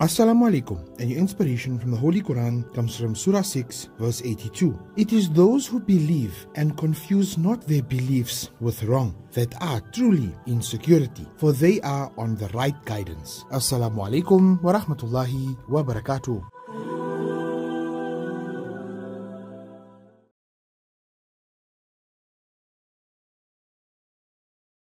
Assalamu alaikum, and your inspiration from the Holy Quran comes from Surah 6, verse 82. It is those who believe and confuse not their beliefs with wrong that are truly in security, for they are on the right guidance. Assalamu alaikum wa rahmatullahi wa barakatuh.